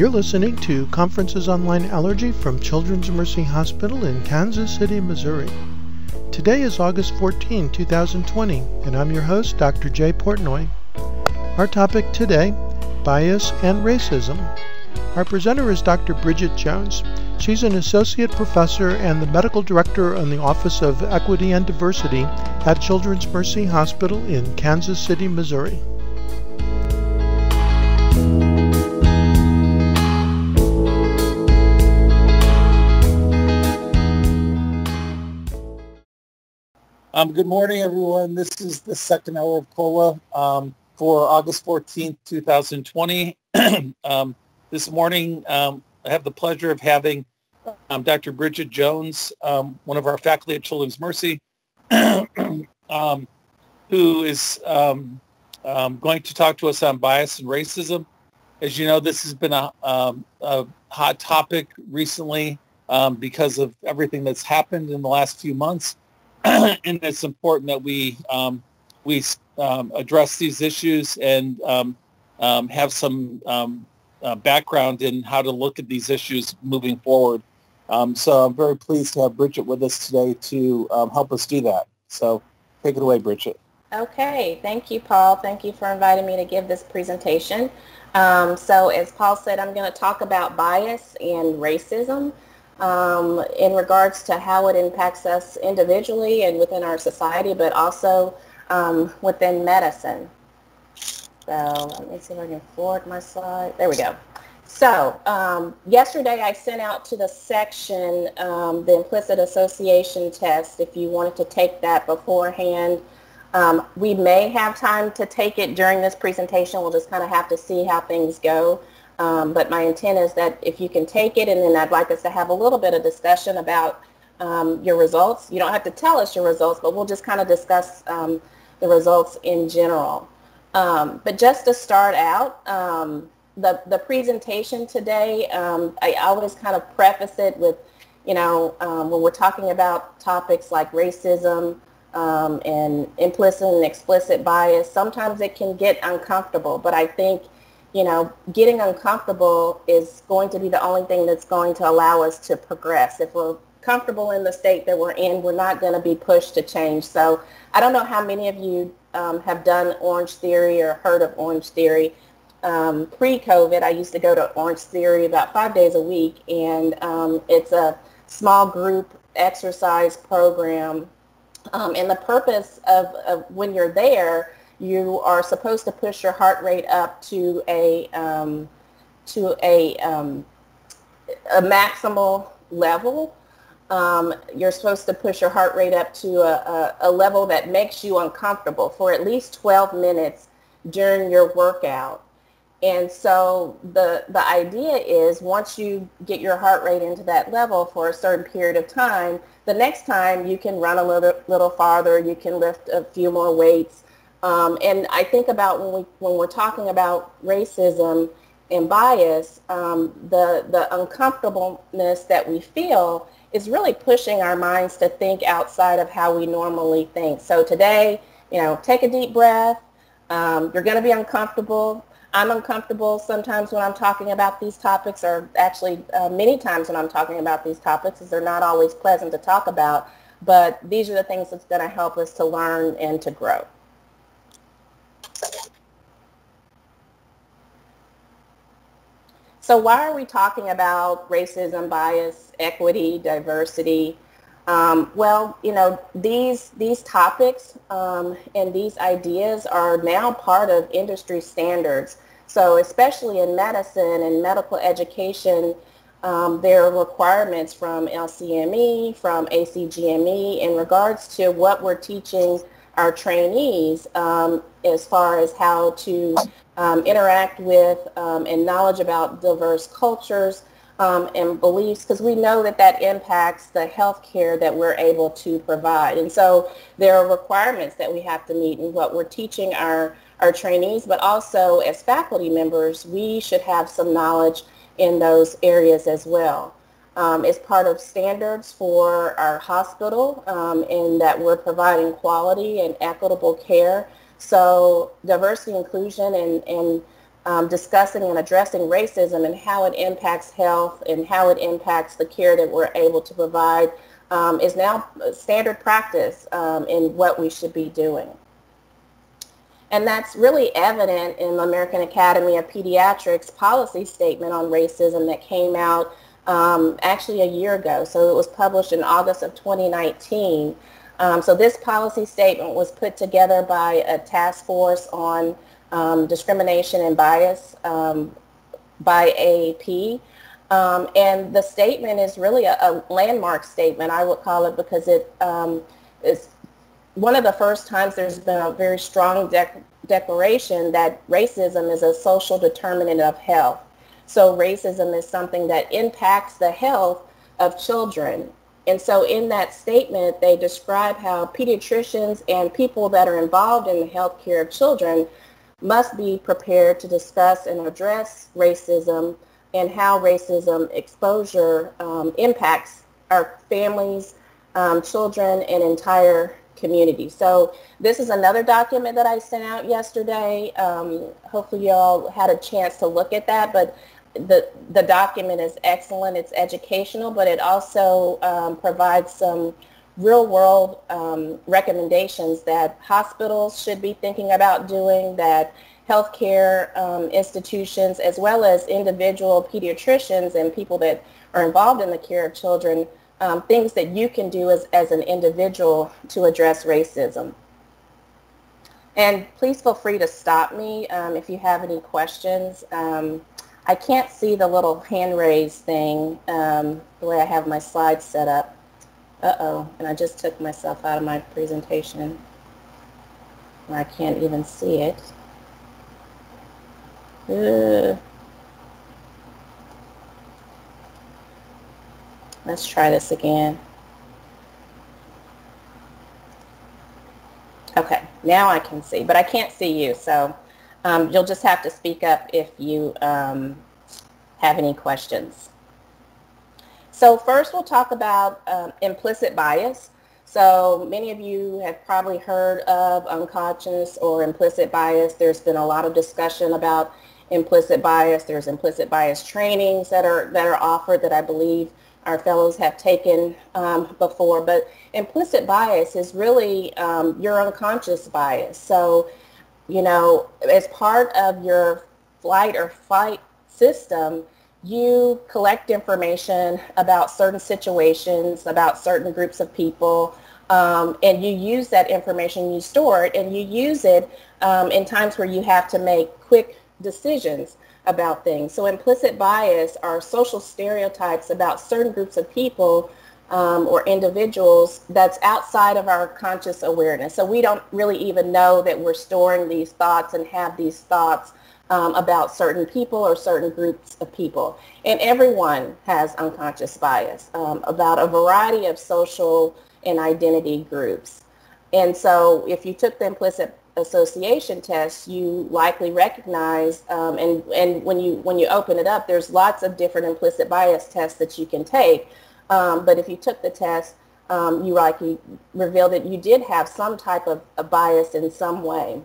You're listening to Conferences Online Allergy from Children's Mercy Hospital in Kansas City, Missouri. Today is August 14, 2020, and I'm your host, Dr. Jay Portnoy. Our topic today bias and racism. Our presenter is Dr. Bridgette Jones. She's an associate professor and the medical director in the Office of Equity and Diversity at Children's Mercy Hospital in Kansas City, Missouri. Um, good morning, everyone. This is the second hour of COLA um, for August 14th, 2020. um, this morning, um, I have the pleasure of having um, Dr. Bridgette Jones, um, one of our faculty at Children's Mercy, who is going to talk to us on bias and racism. As you know, this has been a, a hot topic recently because of everything that's happened in the last few months. and it's important that we um, we um, address these issues and um, um have some um, uh, background in how to look at these issues moving forward. Um, so I'm very pleased to have Bridgette with us today to help us do that. So take it away, Bridgette. Okay, thank you, Paul. Thank you for inviting me to give this presentation. so as Paul said, I'm going to talk about bias and racism um, in regards to how it impacts us individually and within our society, but also um, within medicine. So let me see if I can forward my slide. There we go. So um, yesterday I sent out to the section um, the implicit association test if you wanted to take that beforehand. Um, we may have time to take it during this presentation. We'll just kind of have to see how things go. Um, but my intent is that if you can take it and then I'd like us to have a little bit of discussion about um, your results. You don't have to tell us your results, but we'll just kind of discuss um, the results in general. Um, but just to start out, um, the, the presentation today, um, I always kind of preface it with, you know, when we're talking about topics like racism, and implicit and explicit bias, sometimes it can get uncomfortable, but I think you know, getting uncomfortable is going to be the only thing that's going to allow us to progress. If we're comfortable in the state that we're in, we're not going to be pushed to change. So I don't know how many of you um, have done Orange Theory or heard of Orange Theory. Um, pre-COVID, I used to go to Orange Theory about five days a week, and um, it's a small group exercise program. Um, and the purpose of, of when you're there you are supposed to push your heart rate up to a um, to a um, a maximal level. Um, you're supposed to push your heart rate up to a, a, a, level that makes you uncomfortable for at least 12 minutes during your workout. And so the, the idea is once you get your heart rate into that level for a certain period of time, the next time you can run a little, little farther, you can lift a few more weights, um, and I think about when we when we're talking about racism and bias, um, the the uncomfortableness that we feel is really pushing our minds to think outside of how we normally think. So today, you know, take a deep breath. Um, you're going to be uncomfortable. I'm uncomfortable sometimes when I'm talking about these topics, or actually uh, many times when I'm talking about these topics, as they're not always pleasant to talk about. But these are the things that's going to help us to learn and to grow. So why are we talking about racism, bias, equity, diversity? Um, well, you know, these, these topics um, and these ideas are now part of industry standards. So especially in medicine and medical education, um, there are requirements from LCME, from ACGME in regards to what we're teaching our trainees um, as far as how to um, interact with um, and knowledge about diverse cultures um, and beliefs because we know that that impacts the health care that we're able to provide. And so there are requirements that we have to meet in what we're teaching our, our trainees, but also as faculty members, we should have some knowledge in those areas as well. Um, it's part of standards for our hospital um, in that we're providing quality and equitable care so diversity, inclusion, and, and um, discussing and addressing racism and how it impacts health and how it impacts the care that we're able to provide um, is now standard practice um, in what we should be doing. And that's really evident in the American Academy of Pediatrics policy statement on racism that came out um, actually a year ago. So it was published in August of 2019. Um, so this policy statement was put together by a task force on um, discrimination and bias um, by AAP. Um, and the statement is really a, a, landmark statement, I would call it, because it um, is one of the first times there's been a very strong dec- declaration that racism is a social determinant of health. So racism is something that impacts the health of children. And so in that statement, they describe how pediatricians and people that are involved in the health care of children must be prepared to discuss and address racism and how racism exposure um, impacts our families, um, children, and entire community. So this is another document that I sent out yesterday. Um, hopefully you all had a chance to look at that, but the, the document is excellent. It's educational, but it also um, provides some real world um, recommendations that hospitals should be thinking about doing, that healthcare um, institutions, as well as individual pediatricians and people that are involved in the care of children, um, things that you can do as, as an individual to address racism. And please feel free to stop me um, if you have any questions. I can't see the little hand raise thing um, the way I have my slides set up. Uh-oh, and I just took myself out of my presentation. I can't even see it. Uh, let's try this again. Okay, now I can see, but I can't see you, so um, you'll just have to speak up if you um, have any questions. So first we'll talk about um, implicit bias. So many of you have probably heard of unconscious or implicit bias. There's been a lot of discussion about implicit bias. There's implicit bias trainings that are that are offered that I believe our fellows have taken um, before. But implicit bias is really um, your unconscious bias. So, you know, as part of your flight or fight system, you collect information about certain situations, about certain groups of people, um, and you use that information, you store it, and you use it um, in times where you have to make quick decisions about things. So implicit bias are social stereotypes about certain groups of people um, or individuals that's outside of our conscious awareness. So we don't really even know that we're storing these thoughts and have these thoughts um, about certain people or certain groups of people. And everyone has unconscious bias um, about a variety of social and identity groups. And so if you took the implicit association test, you likely recognize, um, and, and when, you, when you open it up, there's lots of different implicit bias tests that you can take. Um, but if you took the test, um, you likely revealed that you did have some type of bias in some way.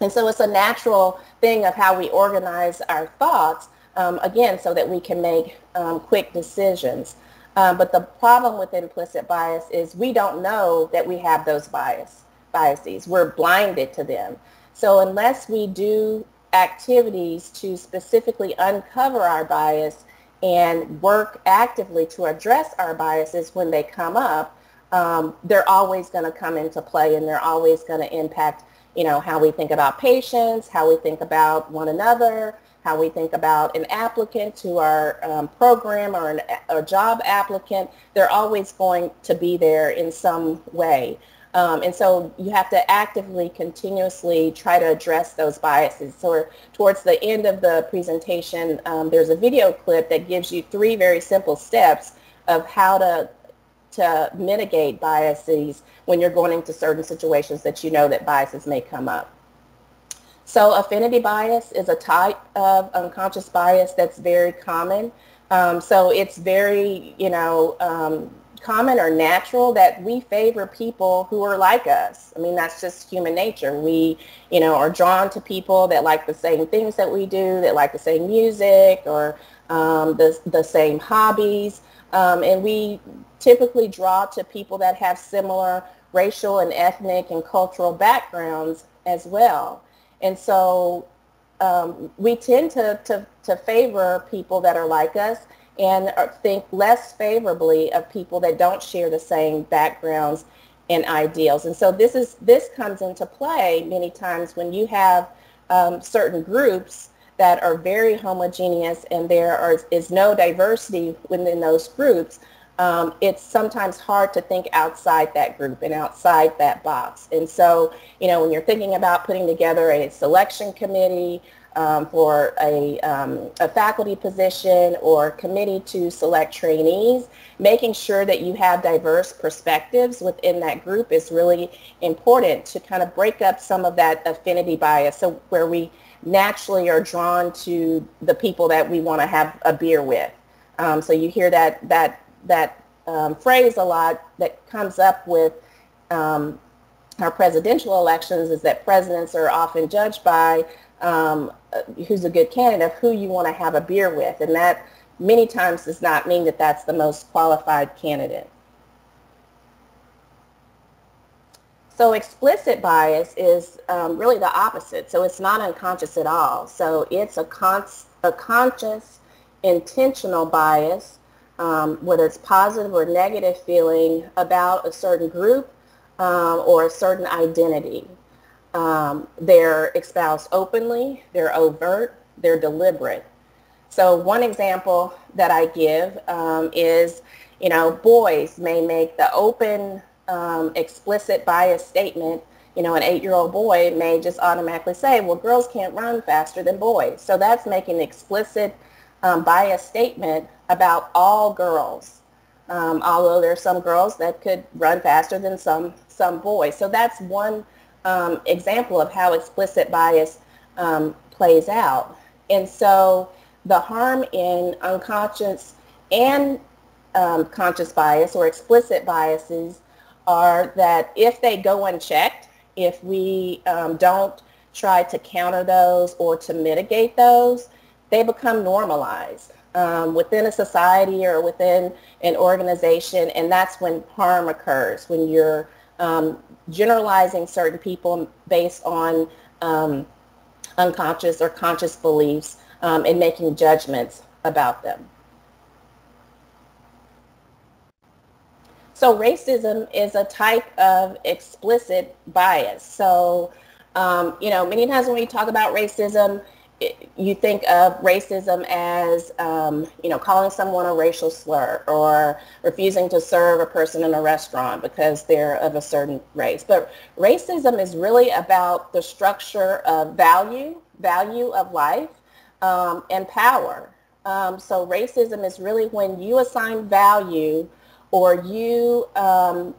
And so it's a natural thing of how we organize our thoughts, um, again, so that we can make um, quick decisions. Um, but the problem with implicit bias is we don't know that we have those bias biases. We're blinded to them. So unless we do activities to specifically uncover our bias and work actively to address our biases when they come up, um, they're always going to come into play and they're always going to impact, you know, how we think about patients, how we think about one another, how we think about an applicant to our um, program or an, a job applicant. They're always going to be there in some way. Um, and so you have to actively, continuously try to address those biases. So towards the end of the presentation, um, there's a video clip that gives you three very simple steps of how to, to mitigate biases when you're going into certain situations that you know that biases may come up. So affinity bias is a type of unconscious bias that's very common. Um, so it's very, you know, um, common or natural that we favor people who are like us. I mean, that's just human nature. We, you know, are drawn to people that like the same things that we do, that like the same music or um, the, the same hobbies. Um, and we typically draw to people that have similar racial and ethnic and cultural backgrounds as well. And so um, we tend to, to, to favor people that are like us and think less favorably of people that don't share the same backgrounds and ideals. And so this is this comes into play many times when you have um, certain groups that are very homogeneous and there are, is no diversity within those groups. Um, it's sometimes hard to think outside that group and outside that box. And so, you know, when you're thinking about putting together a selection committee um, for a, um, a faculty position or committee to select trainees, making sure that you have diverse perspectives within that group is really important to kind of break up some of that affinity bias. So where we naturally are drawn to the people that we want to have a beer with. Um, so you hear that, that, that um, phrase a lot that comes up with um, our presidential elections is that presidents are often judged by um, who's a good candidate, who you want to have a beer with. And that many times does not mean that that's the most qualified candidate. So explicit bias is um, really the opposite. So it's not unconscious at all. So it's a, con- a conscious, intentional bias, um, whether it's positive or negative feeling about a certain group um, or a certain identity. Um, they're espoused openly, they're overt, they're deliberate. So one example that I give um, is, you know, boys may make the open, um, explicit bias statement. You know, an eight-year-old boy may just automatically say, well, girls can't run faster than boys. So that's making an explicit um, bias statement about all girls. Um, although there are some girls that could run faster than some, some boys. So that's one um, example of how explicit bias um, plays out. And so the harm in unconscious and um, conscious bias or explicit biases are that if they go unchecked, if we um, don't try to counter those or to mitigate those, they become normalized um, within a society or within an organization, and that's when harm occurs, when you're um, generalizing certain people based on um, unconscious or conscious beliefs um, and making judgments about them. So racism is a type of explicit bias. So, um, you know, many times when we talk about racism, you think of racism as, um, you know, calling someone a racial slur or refusing to serve a person in a restaurant because they're of a certain race. But racism is really about the structure of value, value of life, um, and power. Um, so racism is really when you assign value or you um,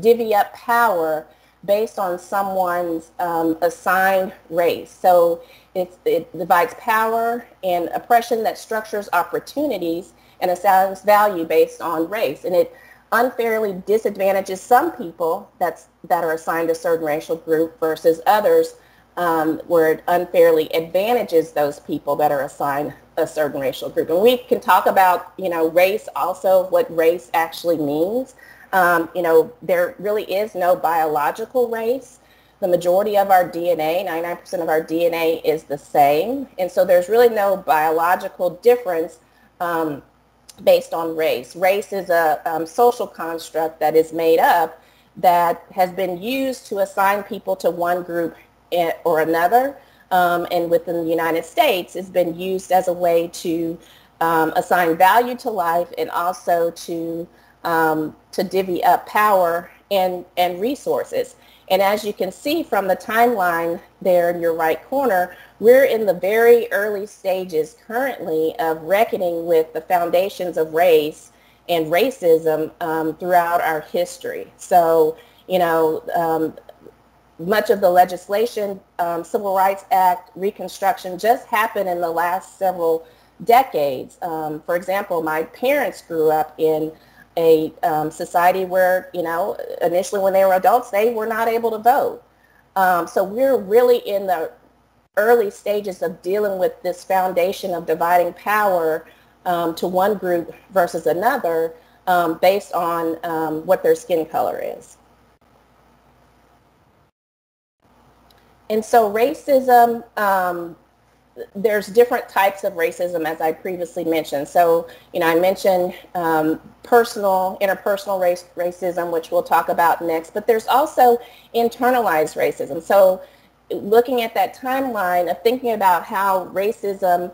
divvy up power based on someone's um, assigned race. So it, it divides power and oppression that structures opportunities and assigns value based on race. And it unfairly disadvantages some people that's, that are assigned a certain racial group versus others um, where it unfairly advantages those people that are assigned a certain racial group. And we can talk about, you know, race also, what race actually means. Um, you know, there really is no biological race the majority of our DNA, 99% of our DNA is the same. And so there's really no biological difference um, based on race. Race is a um, social construct that is made up that has been used to assign people to one group eh, or another. Um, and within the United States, it's been used as a way to um, assign value to life and also to um, to divvy up power and, and resources. And as you can see from the timeline there in your right corner, we're in the very early stages currently of reckoning with the foundations of race and racism um, throughout our history. So, you know, um, much of the legislation, um, Civil Rights Act, Reconstruction just happened in the last several decades. Um, for example, my parents grew up in a um, society where, you know, initially when they were adults, they were not able to vote. Um, so we're really in the early stages of dealing with this foundation of dividing power um, to one group versus another um, based on um, what their skin color is. And so racism, um, there's different types of racism as I previously mentioned. So, you know, I mentioned um, personal, interpersonal race, racism, which we'll talk about next, but there's also internalized racism. So looking at that timeline of thinking about how racism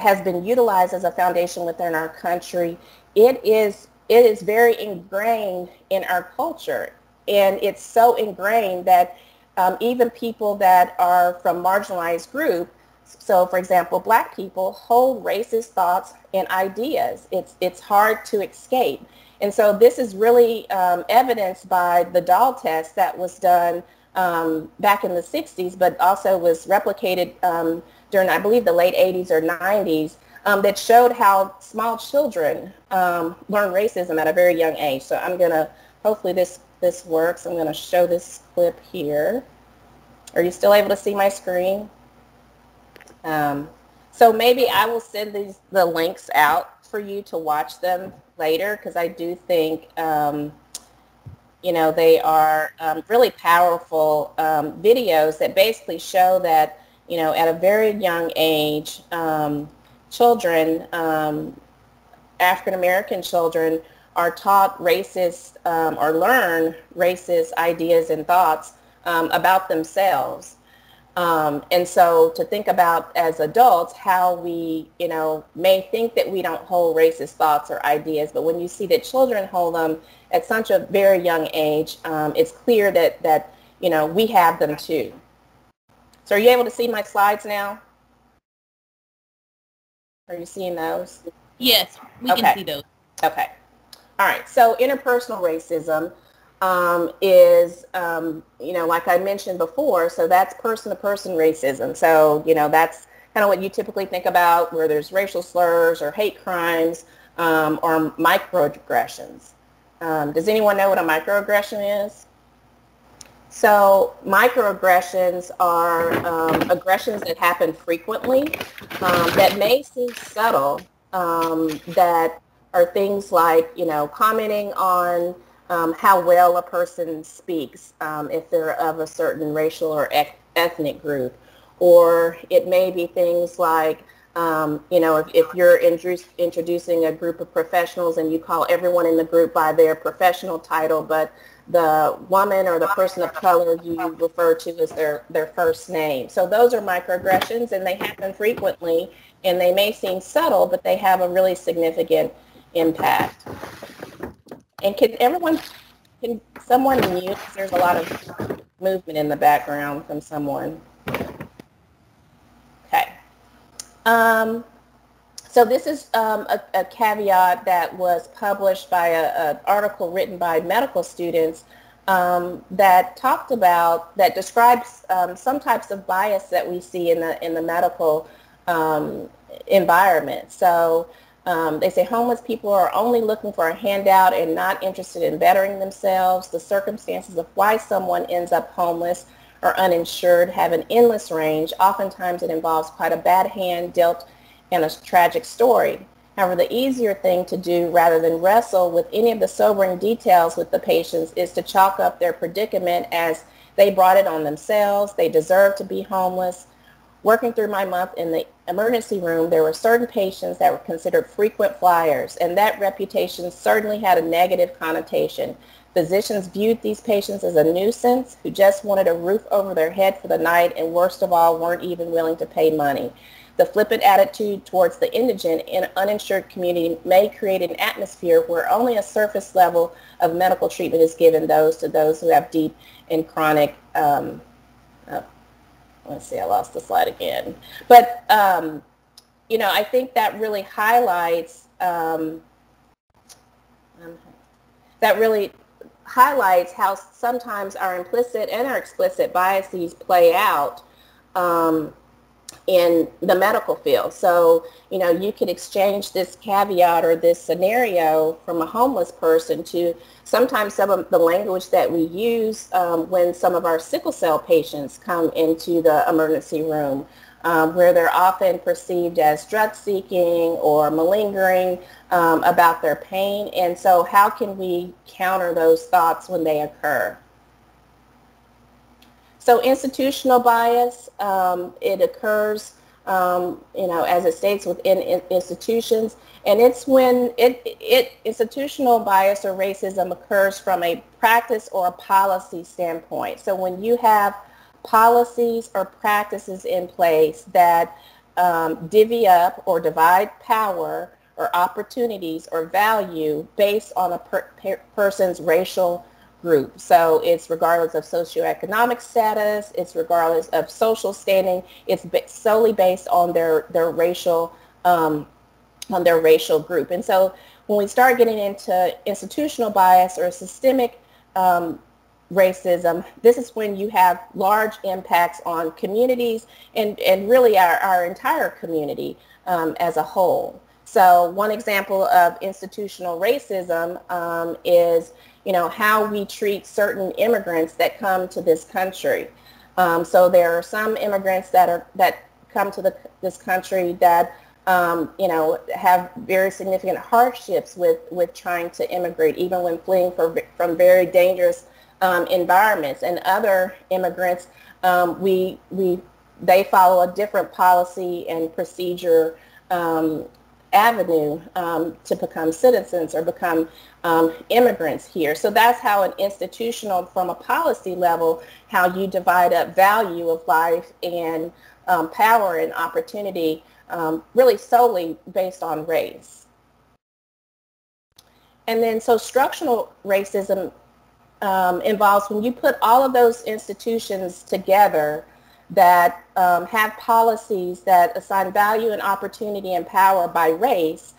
has been utilized as a foundation within our country, it is it is very ingrained in our culture. And it's so ingrained that um, even people that are from marginalized groups, so for example, black people hold racist thoughts and ideas. It's, it's hard to escape. And so this is really um, evidenced by the doll test that was done um, back in the 60s, but also was replicated um, during, I believe, the late 80s or 90s um, that showed how small children um, learn racism at a very young age. So I'm going to, hopefully this, this works. I'm going to show this clip here. Are you still able to see my screen? Um, so maybe I will send these the links out for you to watch them later because I do think um, you know they are um, really powerful um, videos that basically show that you know at a very young age um, children um, African American children are taught racist or learn racist ideas and thoughts about themselves um, and so to think about as adults how we, you know, may think that we don't hold racist thoughts or ideas, but when you see that children hold them at such a very young age, um, it's clear that, that, you know, we have them too. So are you able to see my slides now? Are you seeing those? Yes, we okay. can see those. Okay. All right. So interpersonal racism um, is, um, you know, like I mentioned before, so that's person-to-person racism. So, you know, that's kind of what you typically think about where there's racial slurs or hate crimes um, or microaggressions. Um, does anyone know what a microaggression is? So microaggressions are um, aggressions that happen frequently um, that may seem subtle, that are things like, you know, commenting on um, how well a person speaks um, if they're of a certain racial or ethnic group. Or it may be things like, um, you know, if, if you're introducing a group of professionals and you call everyone in the group by their professional title, but the woman or the person of color you refer to as their, their first name. So those are microaggressions and they happen frequently and they may seem subtle, but they have a really significant impact. And can everyone, can someone mute? There's a lot of movement in the background from someone. Okay. Um, so this is um, a, a, caveat that was published by an article written by medical students um, that talked about, that describes um, some types of bias that we see in the, in the medical um, environment. So um, they say homeless people are only looking for a handout and not interested in bettering themselves. The circumstances of why someone ends up homeless or uninsured have an endless range. Oftentimes it involves quite a bad hand dealt and a tragic story. However, the easier thing to do rather than wrestle with any of the sobering details with the patients is to chalk up their predicament as they brought it on themselves, they deserve to be homeless, Working through my month in the emergency room, there were certain patients that were considered frequent flyers, and that reputation certainly had a negative connotation. Physicians viewed these patients as a nuisance who just wanted a roof over their head for the night and worst of all, weren't even willing to pay money. The flippant attitude towards the indigent and uninsured community may create an atmosphere where only a surface level of medical treatment is given those to those who have deep and chronic um, uh, let's see, I lost the slide again. But, um, you know, I think that really highlights, um, that really highlights how sometimes our implicit and our explicit biases play out um, in the medical field. So, you know, you could exchange this caveat or this scenario from a homeless person to sometimes some of the language that we use um, when some of our sickle cell patients come into the emergency room. Um, where they're often perceived as drug seeking or malingering um, about their pain. And so how can we counter those thoughts when they occur? So institutional bias, um, it occurs, um, you know, as it states within in institutions, and it's when it, it institutional bias or racism occurs from a practice or a policy standpoint. So when you have policies or practices in place that um, divvy up or divide power or opportunities or value based on a per- per- person's racial group. So it's regardless of socioeconomic status, it's regardless of social standing, it's solely based on their, their racial um, on their racial group. And so when we start getting into institutional bias or systemic um, racism, this is when you have large impacts on communities and, and really our, our entire community um, as a whole. So one example of institutional racism um, is you know, how we treat certain immigrants that come to this country. Um, so there are some immigrants that are that come to the, this country that um, you know have very significant hardships with with trying to immigrate, even when fleeing for, from very dangerous um, environments. And other immigrants, um, we we they follow a different policy and procedure um, avenue um, to become citizens or become um, immigrants here. So that's how an institutional, from a policy level, how you divide up value of life and um, power and opportunity um, really solely based on race. And then so structural racism um, involves when you put all of those institutions together that um, have policies that assign value and opportunity and power by race,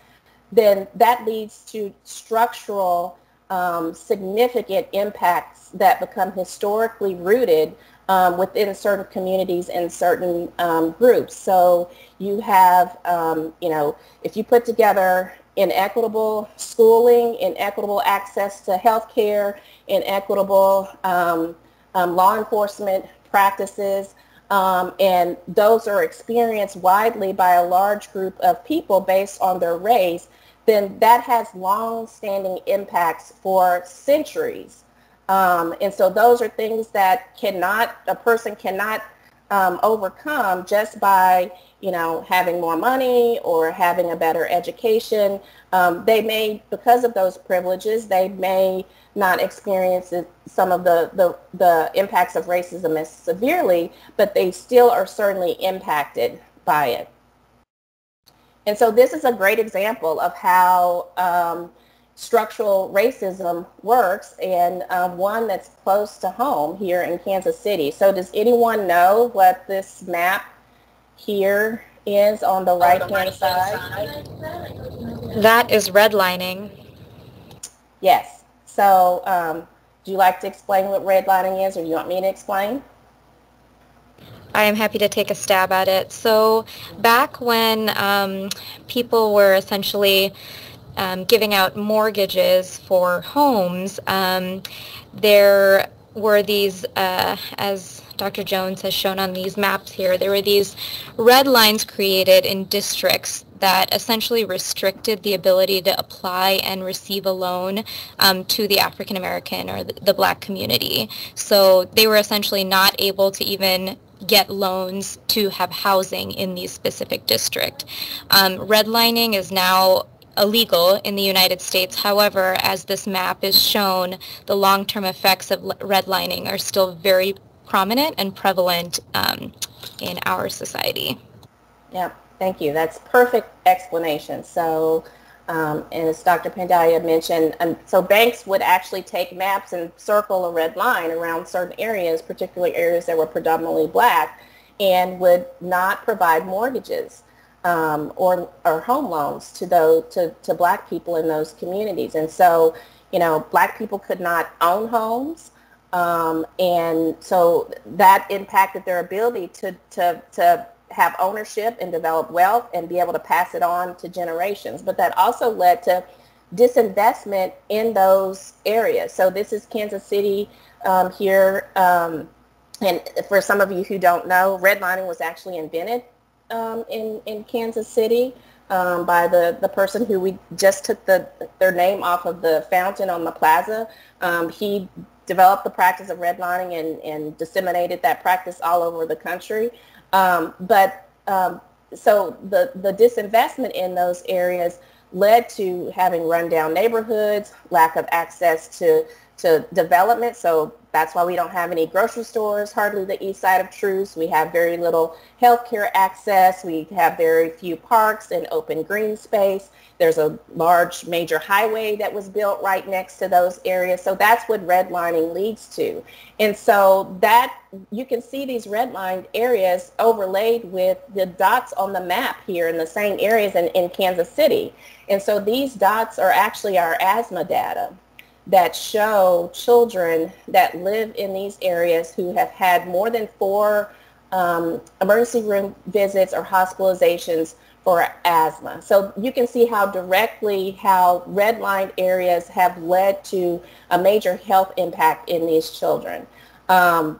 then that leads to structural um, significant impacts that become historically rooted um, within certain communities and certain um, groups. So you have, um, you know, if you put together inequitable schooling, inequitable access to health care, inequitable um, law enforcement practices, um, and those are experienced widely by a large group of people based on their race, then that has long-standing impacts for centuries. Um, and so those are things that cannot, a person cannot um, overcome just by, you know, having more money or having a better education. Um, they may, because of those privileges, they may not experience some of the, the, the impacts of racism as severely, but they still are certainly impacted by it. And so this is a great example of how um, structural racism works and um, one that's close to home here in Kansas City. So does anyone know what this map here is on the right-hand side? That is redlining. Yes. So um, do you like to explain what redlining is or do you want me to explain? I am happy to take a stab at it. So back when um, people were essentially um, giving out mortgages for homes, um, there were these, uh, as Dr. Jones has shown on these maps here, there were these red lines created in districts that essentially restricted the ability to apply and receive a loan um, to the African American or the, black community. So they were essentially not able to even get loans to have housing in these specific district. Um, redlining is now illegal in the United States. However, as this map is shown, the long-term effects of redlining are still very prominent and prevalent um, in our society. Yep. Thank you. That's perfect explanation. So, um, as Dr. Pandalia mentioned, um, so banks would actually take maps and circle a red line around certain areas, particularly areas that were predominantly black, and would not provide mortgages um, or, or home loans to those to, to black people in those communities. And so, you know, black people could not own homes. Um, and so that impacted their ability to, to, to have ownership and develop wealth and be able to pass it on to generations. But that also led to disinvestment in those areas. So this is Kansas City um, here. Um, and for some of you who don't know, redlining was actually invented um, in, in Kansas City um, by the, the person who we just took the, their name off of the fountain on the plaza. Um, he developed the practice of redlining and, and disseminated that practice all over the country. Um, but um, so the, the disinvestment in those areas led to having rundown neighborhoods, lack of access to, to development. So that's why we don't have any grocery stores, hardly the east side of Troost. We have very little healthcare access. We have very few parks and open green space. There's a large major highway that was built right next to those areas. So that's what redlining leads to. And so that you can see these redlined areas overlaid with the dots on the map here in the same areas in, in Kansas City. And so these dots are actually our asthma data that show children that live in these areas who have had more than four um, emergency room visits or hospitalizations for asthma. So you can see how directly how redlined areas have led to a major health impact in these children. Um,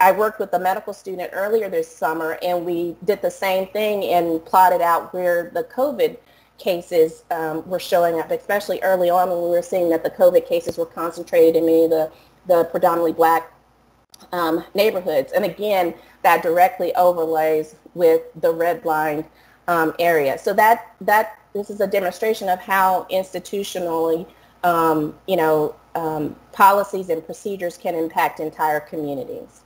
I worked with a medical student earlier this summer and we did the same thing and plotted out where the COVID cases um, were showing up, especially early on when we were seeing that the COVID cases were concentrated in many of the, the predominantly black um, neighborhoods. And again, that directly overlays with the redlined um, area. So that, that this is a demonstration of how institutionally, um, you know, um, policies and procedures can impact entire communities.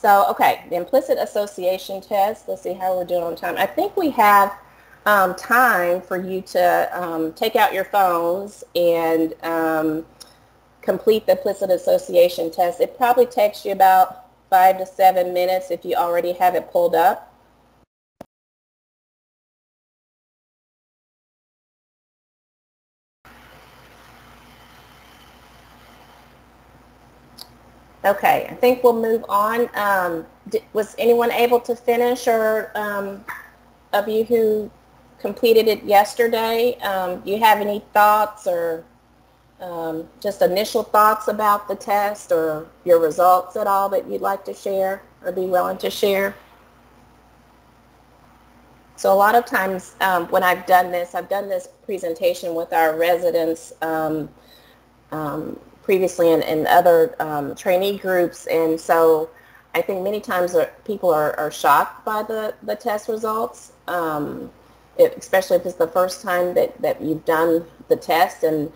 So, okay, the implicit association test. Let's see how we're doing on time. I think we have um, time for you to um, take out your phones and um, complete the implicit association test. It probably takes you about five to seven minutes if you already have it pulled up. Okay, I think we'll move on. Um, was anyone able to finish or um, of you who completed it yesterday. Um, do you have any thoughts or um, just initial thoughts about the test or your results at all that you'd like to share or be willing to share? So a lot of times um, when I've done this, I've done this presentation with our residents um, um, previously in, in other um, trainee groups. And so I think many times people are, are shocked by the, the test results. Um, especially if it's the first time that, that you've done the test. And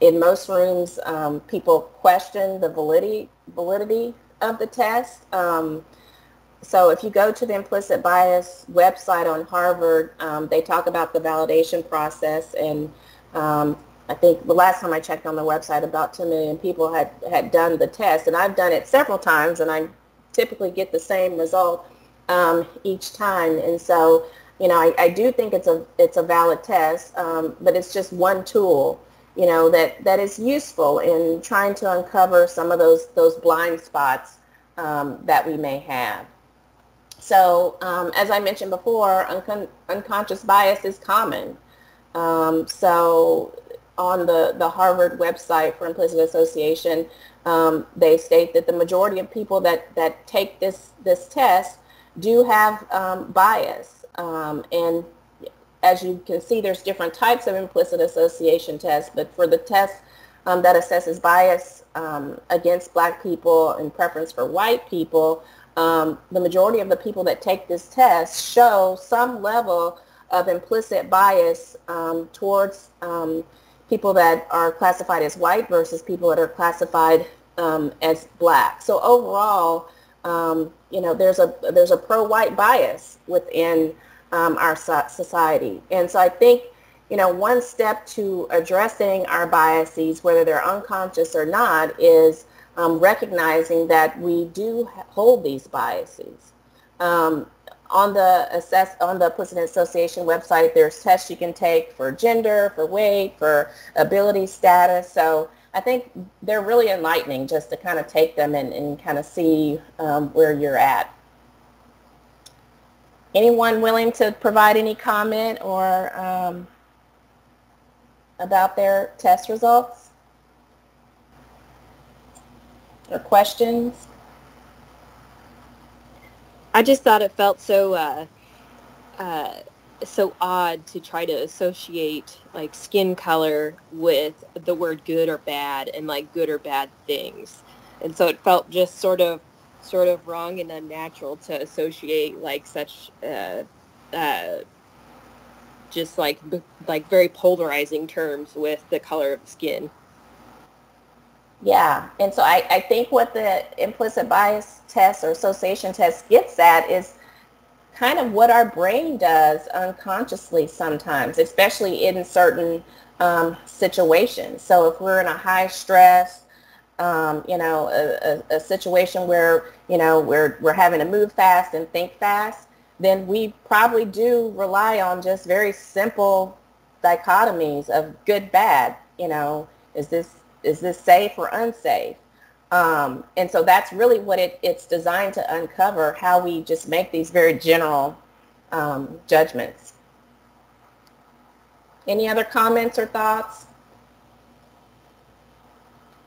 in most rooms, um, people question the validity, validity of the test. Um, so if you go to the implicit bias website on Harvard, um, they talk about the validation process. And um, I think the last time I checked on the website, about 10 million people had, had done the test. And I've done it several times, and I typically get the same result um, each time. And so you know, I, I do think it's a it's a valid test, um, but it's just one tool, you know, that, that is useful in trying to uncover some of those those blind spots um, that we may have. So um, as I mentioned before, uncon- unconscious bias is common. Um, so on the, the Harvard website for implicit association, um, they state that the majority of people that, that take this, this test do have um, bias. Um, and as you can see, there's different types of implicit association tests, but for the test um, that assesses bias um, against black people in preference for white people, um, the majority of the people that take this test show some level of implicit bias towards people that are classified as white versus people that are classified as black. So overall, um, you know, there's a there's a pro-white bias within um, our society. And so I think, you know, one step to addressing our biases, whether they're unconscious or not, is um, recognizing that we do hold these biases. Um, on the assess on the Implicit Association website, there's tests you can take for gender, for weight, for ability status. So I think they're really enlightening just to kind of take them and, and kind of see um, where you're at. anyone willing to provide any comment or um, about their test results or questions? I just thought it felt so uh, uh, so odd to try to associate like skin color with the word good or bad and like good or bad things, and so it felt just sort of sort of wrong and unnatural to associate like such uh, uh, just like like very polarizing terms with the color of skin. Yeah, and so I, I think what the implicit bias test or association test gets at is kind of what our brain does unconsciously sometimes, especially in certain um, situations. So if we're in a high stress, um, you know, a, a, a, situation where, you know, we're, we're having to move fast and think fast, then we probably do rely on just very simple dichotomies of good, bad, you know, is this, is this safe or unsafe? Um, and so that's really what it, it's designed to uncover, how we just make these very general um, judgments. Any other comments or thoughts?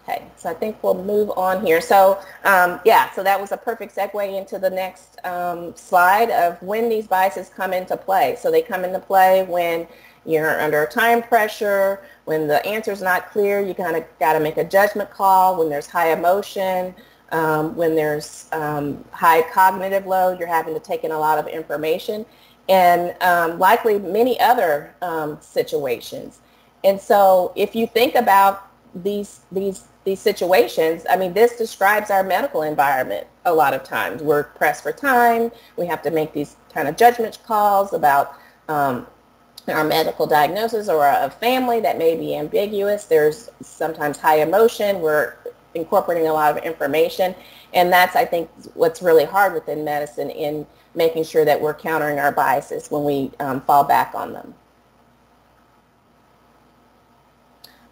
Okay, so I think we'll move on here. So um, yeah, so that was a perfect segue into the next um, slide of when these biases come into play. So they come into play when you're under time pressure, when the answer is not clear, you kind of got to make a judgment call, when there's high emotion, um, when there's um, high cognitive load, you're having to take in a lot of information, and um, likely many other um, situations. And so if you think about these, these these situations, I mean, this describes our medical environment a lot of times. We're pressed for time. We have to make these kind of judgment calls about um, our medical diagnosis or a family that may be ambiguous. There's sometimes high emotion. We're incorporating a lot of information. And that's, I think, what's really hard within medicine in making sure that we're countering our biases when we um, fall back on them.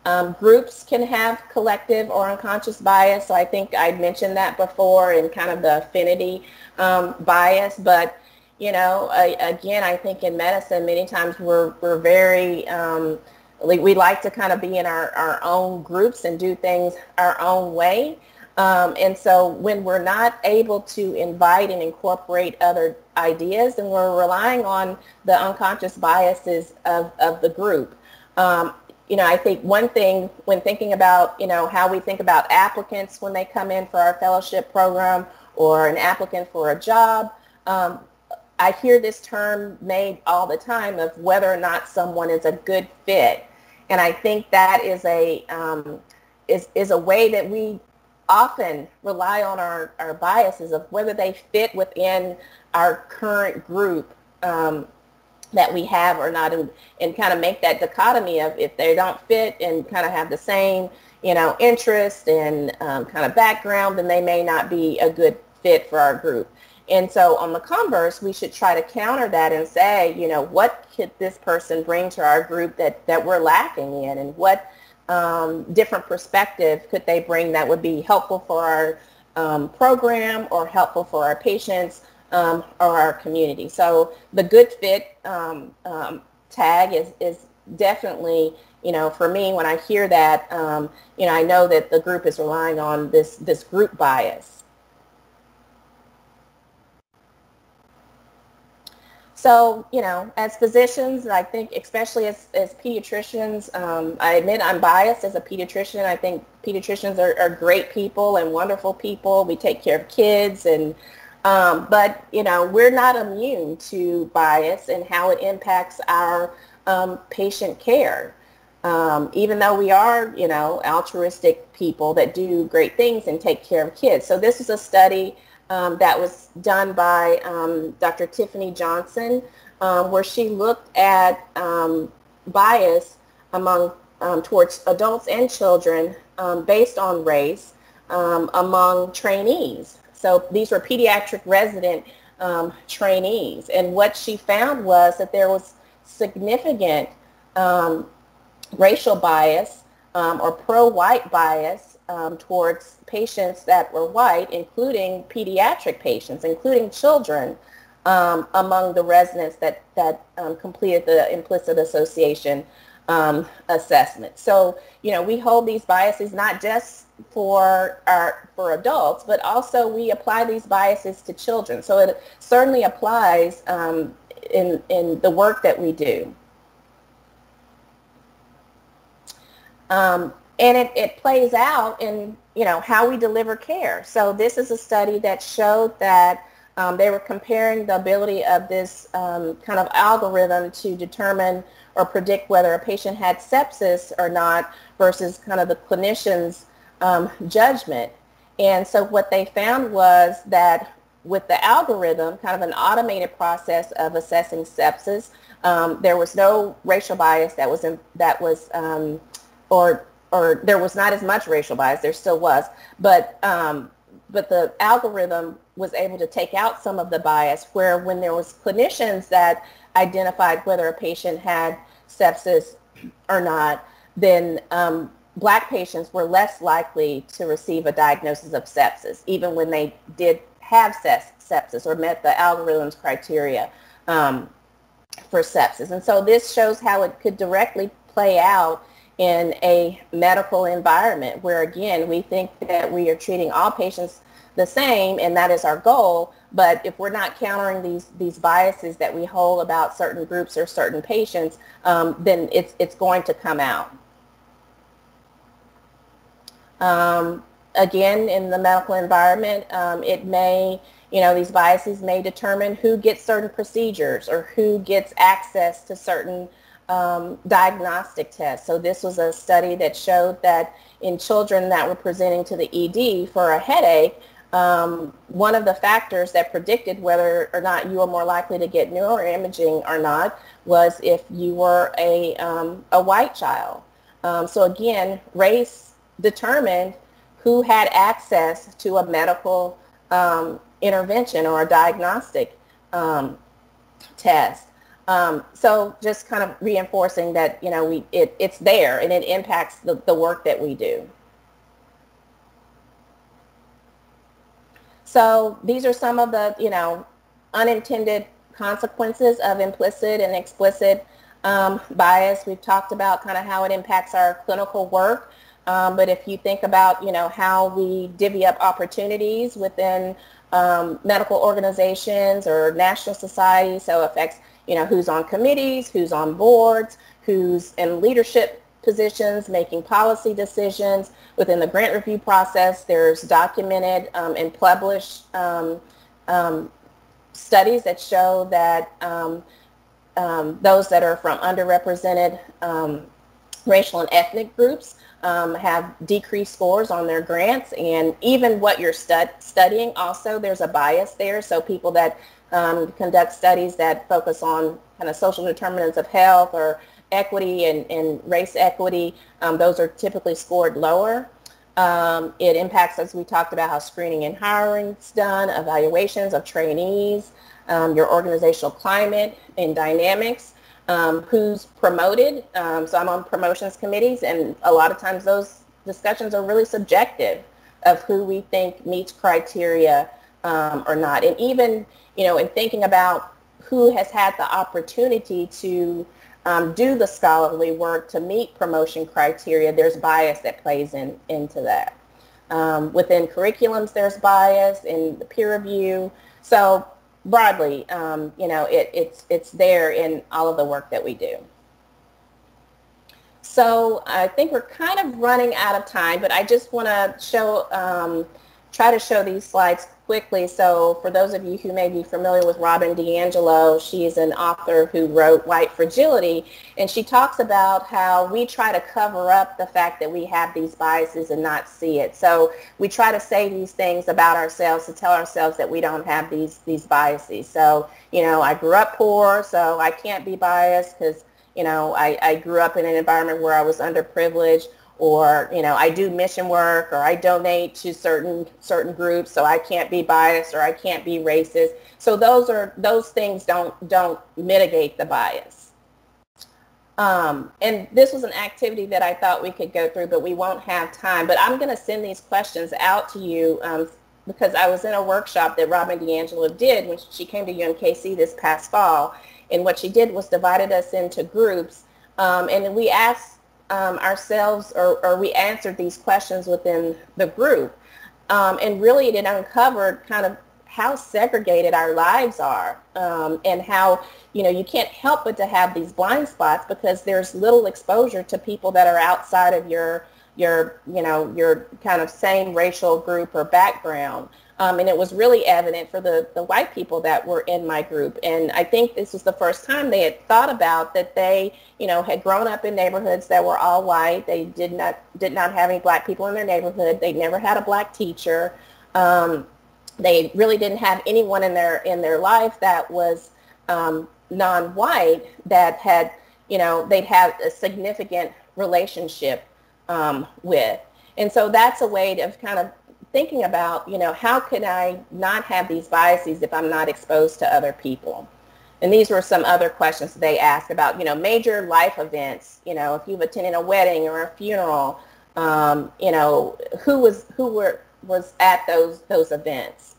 Um, groups can have collective or unconscious bias. So I think I mentioned that before in kind of the affinity um, bias. But, you know, I, again, I think in medicine, many times we're, we're very, um, we like to kind of be in our, our own groups and do things our own way. Um, and so when we're not able to invite and incorporate other ideas, then we're relying on the unconscious biases of, of the group. Um, you know, I think one thing when thinking about, you know, how we think about applicants when they come in for our fellowship program or an applicant for a job, um, I hear this term made all the time of whether or not someone is a good fit. And I think that is a, um, is, is a way that we often rely on our, our biases of whether they fit within our current group um, that we have or not and, and kind of make that dichotomy of if they don't fit and kind of have the same you know interest and um, kind of background then they may not be a good fit for our group and so on the converse we should try to counter that and say you know what could this person bring to our group that that we're lacking in and what um, different perspective could they bring that would be helpful for our um, program or helpful for our patients um, or our community. So the good fit um, um, tag is, is definitely, you know, for me, when I hear that, um, you know, I know that the group is relying on this, this group bias. So, you know, as physicians, I think especially as, as pediatricians, um, I admit I'm biased as a pediatrician. I think pediatricians are, are great people and wonderful people. We take care of kids and um, but, you know, we're not immune to bias and how it impacts our um, patient care. Um, even though we are, you know, altruistic people that do great things and take care of kids. So this is a study um, that was done by um, Dr. Tiffany Johnson, um, where she looked at bias among towards adults and children based on race among trainees. So these were pediatric resident um, trainees. And what she found was that there was significant um, racial bias um, or pro-white bias um, towards patients that were white, including pediatric patients, including children. um, among the residents that, that um, completed the implicit association um, assessment. So, you know, we hold these biases not just for our for adults, but also we apply these biases to children. So it certainly applies um, in in the work that we do. Um, and it, it plays out in you know how we deliver care. So this is a study that showed that um, they were comparing the ability of this um, kind of algorithm to determine or predict whether a patient had sepsis or not versus kind of the clinician's um, judgment. And so what they found was that with the algorithm, kind of an automated process of assessing sepsis, um, there was no racial bias that was in, that was um, or or there was not as much racial bias. There still was, but um, but the algorithm was able to take out some of the bias. Where when there was clinicians that identified whether a patient had sepsis or not, then um, black patients were less likely to receive a diagnosis of sepsis, even when they did have sepsis or met the algorithm's criteria um, for sepsis. And so this shows how it could directly play out in a medical environment where, again, we think that we are treating all patients the same, and that is our goal. But if we're not countering these these biases that we hold about certain groups or certain patients, um, then it's it's going to come out. Um, again, in the medical environment, um, it may, you know, these biases may determine who gets certain procedures or who gets access to certain um, diagnostic tests. So this was a study that showed that in children that were presenting to the ED for a headache, um, one of the factors that predicted whether or not you were more likely to get neuroimaging or not was if you were a, um, a white child. Um, so again, race determined who had access to a medical um, intervention or a diagnostic um, test. Um, so just kind of reinforcing that, you know, we, it, it's there and it impacts the, the work that we do. So these are some of the, you know, unintended consequences of implicit and explicit um, bias. We've talked about kind of how it impacts our clinical work. Um, but if you think about, you know, how we divvy up opportunities within um, medical organizations or national societies, so affects, you know, who's on committees, who's on boards, who's in leadership positions, making policy decisions. Within the grant review process, there's documented um, and published um, um, studies that show that um, those that are from underrepresented racial and ethnic groups um, have decreased scores on their grants and even what you're stud- studying also there's a bias there so people that um, conduct studies that focus on kind of social determinants of health or equity and, and race equity um, those are typically scored lower um, it impacts as we talked about how screening and hiring is done evaluations of trainees um, your organizational climate and dynamics um, who's promoted. Um, so I'm on promotions committees, and a lot of times those discussions are really subjective of who we think meets criteria um, or not. And even, you know, in thinking about who has had the opportunity to um, do the scholarly work to meet promotion criteria, there's bias that plays in, into that. Um, within curriculums, there's bias in the peer review. So broadly, um, you know, it, it's, it's there in all of the work that we do. So I think we're kind of running out of time, but I just want to show, um, try to show these slides quickly. So for those of you who may be familiar with Robin DiAngelo, she's an author who wrote White Fragility, and she talks about how we try to cover up the fact that we have these biases and not see it. So we try to say these things about ourselves to tell ourselves that we don't have these, these biases. So, you know, I grew up poor, so I can't be biased because, you know, I, I grew up in an environment where I was underprivileged or you know I do mission work or I donate to certain certain groups so I can't be biased or I can't be racist. So those are those things don't don't mitigate the bias. Um, and this was an activity that I thought we could go through, but we won't have time. But I'm going to send these questions out to you um, because I was in a workshop that Robin DiAngelo did when she came to UMKC this past fall. And what she did was divided us into groups. Um, and we asked um, ourselves or, or, we answered these questions within the group. Um, and really it uncovered kind of how segregated our lives are um, and how, you know, you can't help but to have these blind spots because there's little exposure to people that are outside of your your, you know, your kind of same racial group or background. Um, and it was really evident for the, the white people that were in my group. And I think this was the first time they had thought about that they, you know, had grown up in neighborhoods that were all white. They did not did not have any black people in their neighborhood. They never had a black teacher. Um, they really didn't have anyone in their in their life that was um, non-white that had, you know, they'd have a significant relationship um, with. And so that's a way of kind of thinking about, you know, how can I not have these biases if I'm not exposed to other people? And these were some other questions they asked about, you know, major life events, you know, if you've attended a wedding or a funeral, um, you know, who was who were was at those those events.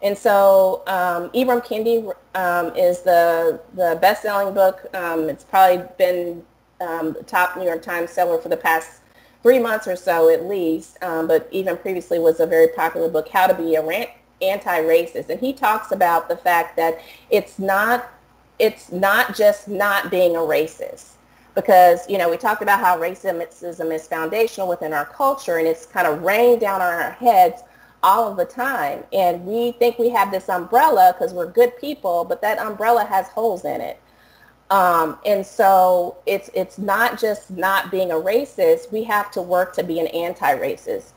And so um, Ibram Kendi um, is the the best-selling book. Um, it's probably been um, top New York Times seller for the past three months or so at least, um, but even previously was a very popular book, How to Be a Anti-Racist. And he talks about the fact that it's not, it's not just not being a racist because, you know, we talked about how racism is foundational within our culture and it's kind of rained down on our heads all of the time. And we think we have this umbrella because we're good people, but that umbrella has holes in it. Um, and so it's it's not just not being a racist. We have to work to be an anti-racist.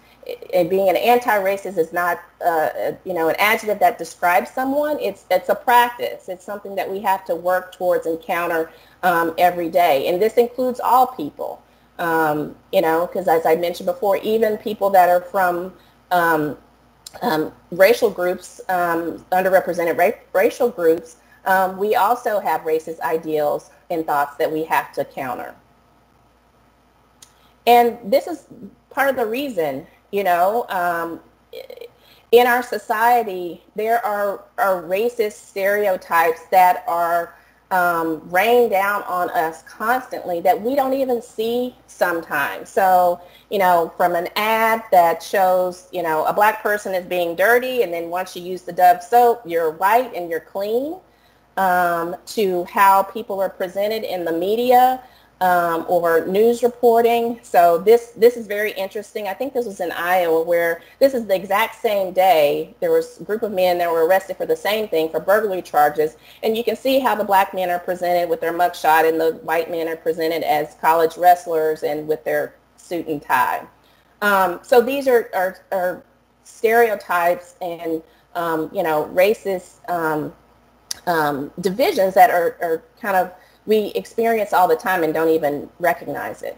And being an anti-racist is not, uh, you know, an adjective that describes someone. It's it's a practice. It's something that we have to work towards and counter um, every day. And this includes all people. Um, you know, because as I mentioned before, even people that are from um, um, racial groups, um, underrepresented ra- racial groups, um, we also have racist ideals and thoughts that we have to counter. And this is part of the reason, you know, um, in our society, there are, are racist stereotypes that are um, rain down on us constantly that we don't even see sometimes. So, you know, from an ad that shows, you know, a black person is being dirty and then once you use the Dove soap, you're white and you're clean um, to how people are presented in the media um, or news reporting. So this this is very interesting. I think this was in Iowa where this is the exact same day. There was a group of men that were arrested for the same thing for burglary charges. And you can see how the black men are presented with their mugshot and the white men are presented as college wrestlers and with their suit and tie. Um, so these are, are, are stereotypes and, um, you know, racist um, divisions that are, are kind of we experience all the time and don't even recognize it.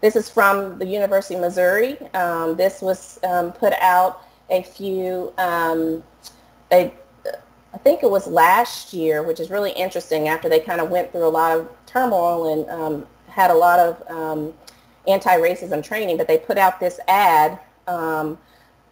This is from the University of Missouri. Um, this was um, put out a few, um, a, I think it was last year, which is really interesting after they kind of went through a lot of turmoil and um, had a lot of um, anti-racism training, but they put out this ad um,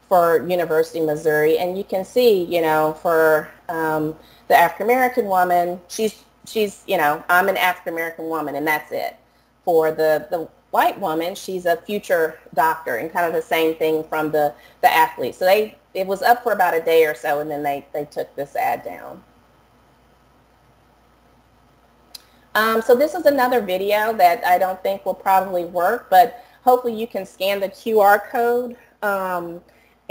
for University of Missouri. And you can see, you know, for um, the African American woman, she's she's you know I'm an African American woman, and that's it. For the the white woman, she's a future doctor, and kind of the same thing from the the athlete. So they it was up for about a day or so, and then they they took this ad down. Um, so this is another video that I don't think will probably work, but hopefully you can scan the QR code um,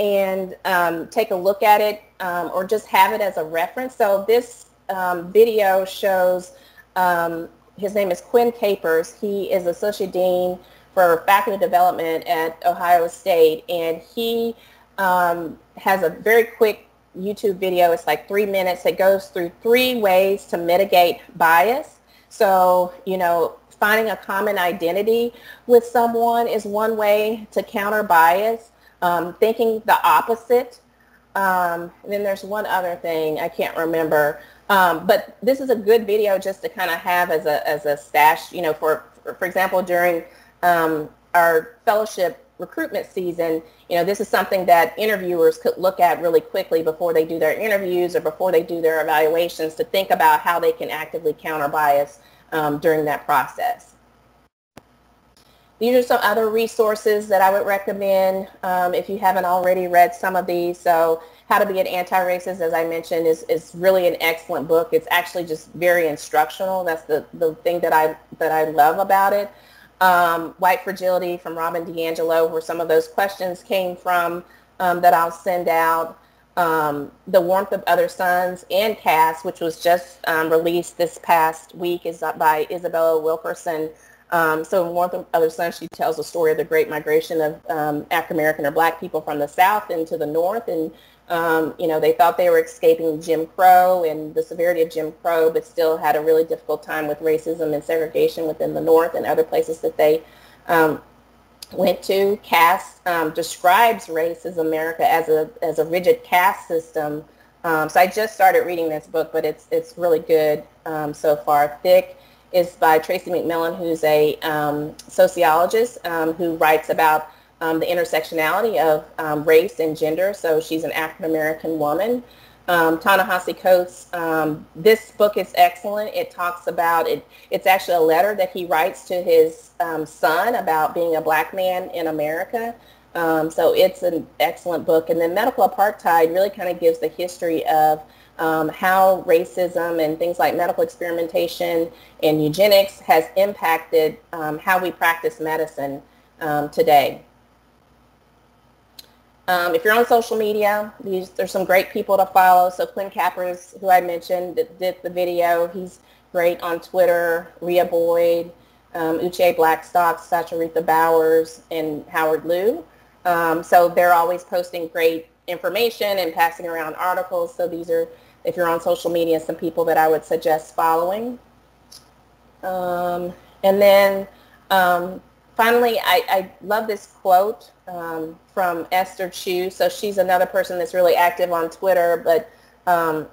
and um, take a look at it um, or just have it as a reference. So this um, video shows, um, his name is Quinn Capers. He is Associate Dean for Faculty Development at Ohio State, and he um, has a very quick YouTube video. It's like three minutes. It goes through three ways to mitigate bias. So, you know, finding a common identity with someone is one way to counter bias um, thinking the opposite. Um, and then there's one other thing I can't remember. Um, but this is a good video just to kind of have as a, as a stash, you know, for, for example, during um, our fellowship recruitment season, you know, this is something that interviewers could look at really quickly before they do their interviews or before they do their evaluations to think about how they can actively counter bias um, during that process. These are some other resources that I would recommend um, if you haven't already read some of these. So How to Be an Anti-Racist, as I mentioned, is, is really an excellent book. It's actually just very instructional. That's the, the thing that I, that I love about it. Um, White Fragility from Robin DiAngelo, where some of those questions came from um, that I'll send out. Um, the Warmth of Other Suns and Caste, which was just um, released this past week, is by Isabella Wilkerson. Um, so in Warmth of Other Suns, she tells the story of the great migration of um, African American or black people from the South into the North. And, um, you know, they thought they were escaping Jim Crow and the severity of Jim Crow, but still had a really difficult time with racism and segregation within the North and other places that they um, went to. Caste um, describes race as America as a, as a rigid caste system. Um, so I just started reading this book, but it's, it's really good so far. Thick is by Tressie McMillan, who's a um, sociologist um, who writes about um, the intersectionality of um, race and gender. So she's an African American woman. Um, Ta-Nehisi Coates, um, this book is excellent. It talks about it. It's actually a letter that he writes to his son about being a black man in America. so it's an excellent book. And then Medical Apartheid really kind of gives the history of um, how racism and things like medical experimentation and eugenics has impacted um, how we practice medicine um, today. Um, if you're on social media, these, there's some great people to follow. So Quinn Capers, who I mentioned, did the video. He's great on Twitter. Rhea Boyd, um, Uche Blackstock, Sacharitha Bowers, and Howard Liu. Um, so they're always posting great information and passing around articles. So these are if you're on social media, some people that I would suggest following. Um, and then um, finally, I, I, love this quote um, from Esther Choo. So she's another person that's really active on Twitter, but um,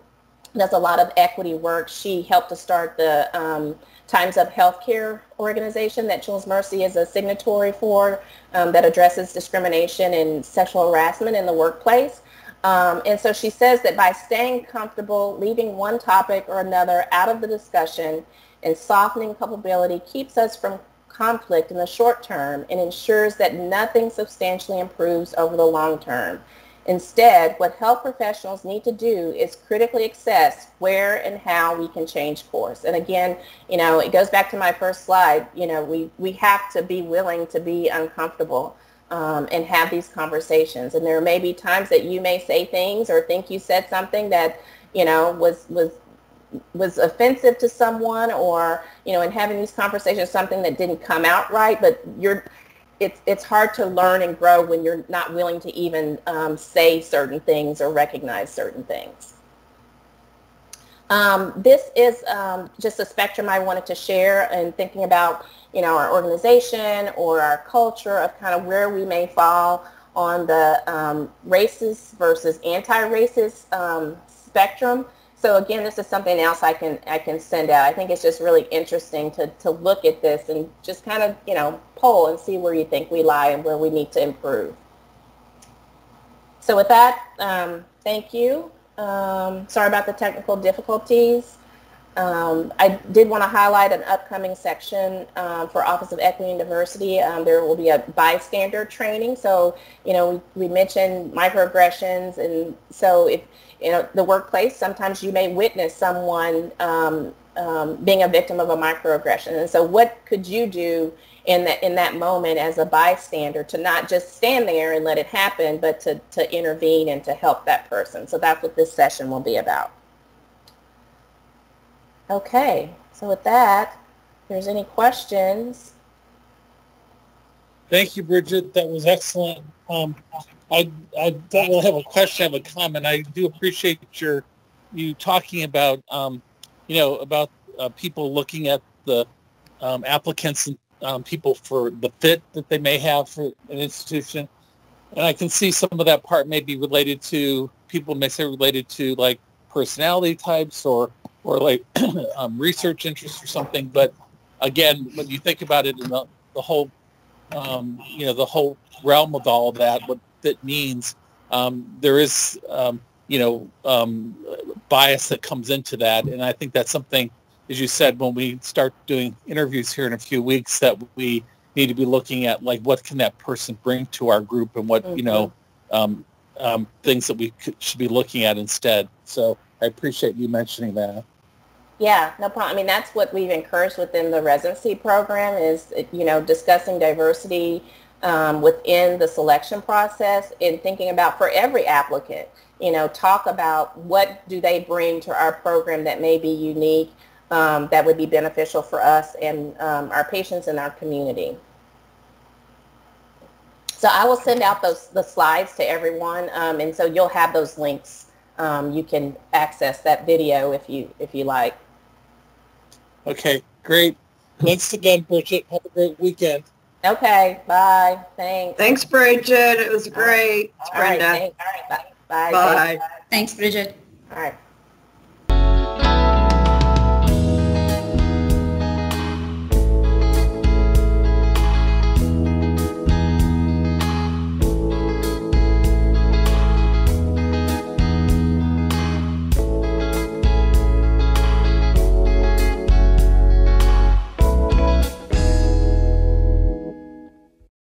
does a lot of equity work. She helped to start the um, Times Up Healthcare organization that Children's Mercy is a signatory for um, that addresses discrimination and sexual harassment in the workplace. Um, and so she says that by staying comfortable, leaving one topic or another out of the discussion and softening culpability keeps us from conflict in the short term and ensures that nothing substantially improves over the long term. Instead, what health professionals need to do is critically assess where and how we can change course. And again, you know, it goes back to my first slide. You know, we, we have to be willing to be uncomfortable um, and have these conversations. And there may be times that you may say things or think you said something that, you know, was, was, was offensive to someone or, you know, in having these conversations, something that didn't come out right, but you're, it's, it's hard to learn and grow when you're not willing to even um, say certain things or recognize certain things. Um, this is um, just a spectrum I wanted to share and thinking about you know, our organization or our culture of kind of where we may fall on the um, racist versus anti-racist um, spectrum. So again, this is something else I can I can send out. I think it's just really interesting to, to look at this and just kind of, you know, poll and see where you think we lie and where we need to improve. So with that, um, thank you. Um, sorry about the technical difficulties. Um, I did want to highlight an upcoming section um, for Office of Equity and Diversity. Um, there will be a bystander training. So, you know, we, we, mentioned microaggressions. And so if, you know, the workplace, sometimes you may witness someone um, um, being a victim of a microaggression. And so what could you do in that, in that moment as a bystander to not just stand there and let it happen, but to, to intervene and to help that person. So that's what this session will be about. Okay, so with that, if there's any questions. Thank you, Bridgette. That was excellent. Um, I, I don't really have a question, I have a comment. I do appreciate your you talking about, um, you know, about uh, people looking at the um, applicants and um, people for the fit that they may have for an institution. And I can see some of that part may be related to, people may say related to like personality types or or like um, research interests or something. But again, when you think about it in the, the whole um, you know, the whole realm of all that, what that means, um, there is, um, you know, um, bias that comes into that. And I think that's something, as you said, when we start doing interviews here in a few weeks, that we need to be looking at, like, what can that person bring to our group and what, mm-hmm. you know, mm-hmm. um, um, things that we could, should be looking at instead. So I appreciate you mentioning that. Yeah, no problem. I mean, that's what we've encouraged within the residency program is, you know, discussing diversity um, within the selection process and thinking about for every applicant, you know, talk about what do they bring to our program that may be unique, um, that would be beneficial for us and um, our patients and our community. So I will send out those the slides to everyone, um, and so you'll have those links. Um, you can access that video if you if you like. Okay, great. Thanks again, Bridgette. Have a great weekend. Okay, bye. Thanks. Thanks, Bridgette. It was great. It's Brenda. All right, Bye. Bye. Thanks, Bridgette. All right.